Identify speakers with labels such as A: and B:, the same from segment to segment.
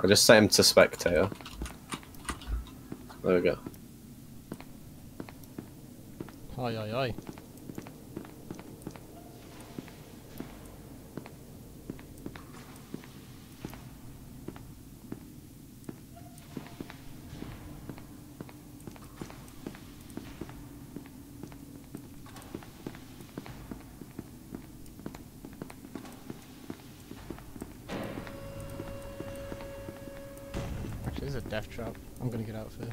A: I just set him to spectator. There we go.
B: Oi, oi, oi. This is a death trap. I'm gonna get out of here.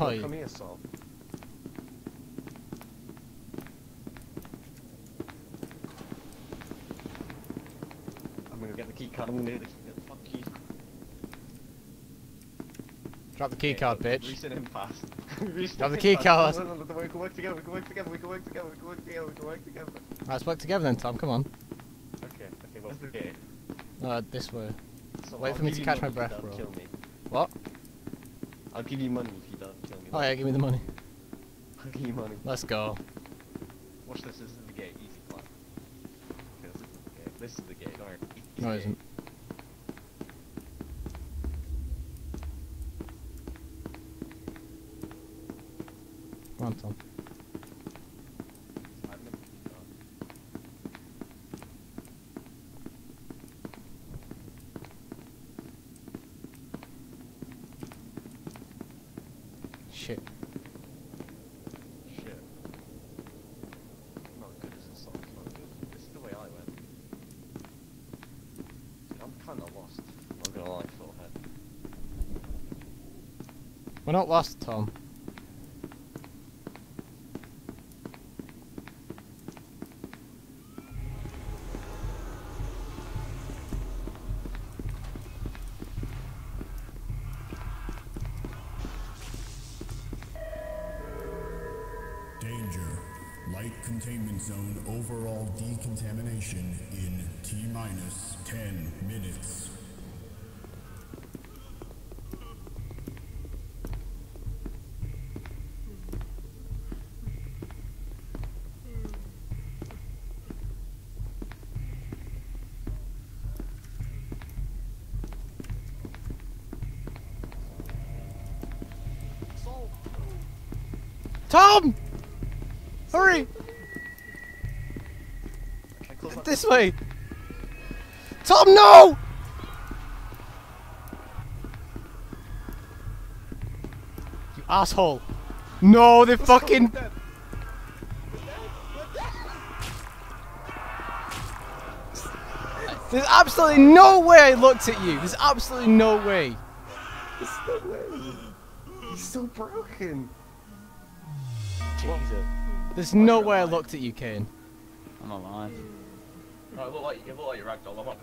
B: Oi.
C: Oh, come here, Saul. I'm gonna get the key card. I'm gonna the, get the fucking.
B: Drop the key card, bitch.
C: Reset him fast. Reset
B: Drop the
C: him
B: key card.
C: No, no, no, no, We can work together. We can work together. We can work together. We can work together. We can work together.
B: Right, let's work together then, Tom. Come on.
C: Okay. Okay. What's the game?
B: Uh, this way.
C: So
B: Wait
C: I'll
B: for me to catch my breath, bro.
C: Kill me.
B: What?
C: I'll give you money if you don't kill me.
B: Oh yeah, give me the money.
C: I'll give you money.
B: Let's go.
C: Watch this. This is the gate. Easy plan. Okay, this is the gate. This is the gate. Alright.
B: No, it isn't. Come on, Tom. Shit.
C: Shit. Not good as a song, not good. This is the way I went. I'm kinda lost. Not gonna lie, Forehead.
B: We're not lost, Tom.
D: Danger. Light containment zone overall decontamination in T minus 10 minutes.
B: Tom! Hurry!
C: Okay, close that
B: This way! Tom, no! You asshole! No, they fucking. There's absolutely no way I looked at you. There's absolutely no way.
C: There's no way. He's so broken. Jesus.
B: There's no way I looked at you, Kane.
E: I'm alive.
F: No, it looked like, it looked like you ragdoll. I'm not